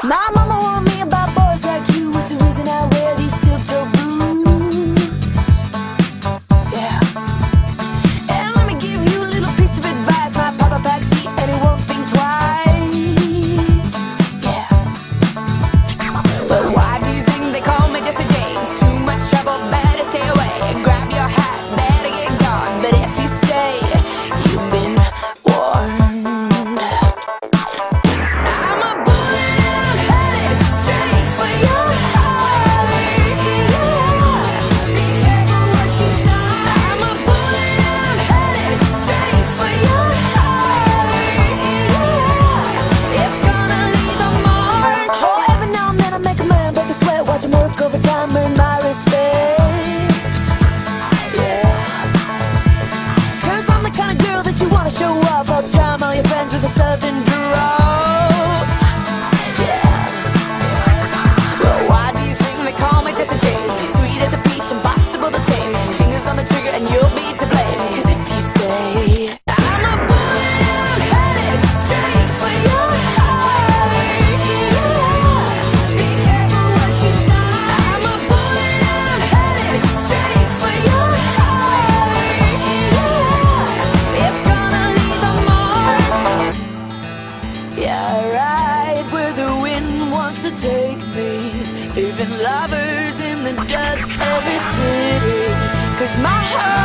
My mama, show up. wants to take me. Leaving lovers in the dust of your city. Cause my heart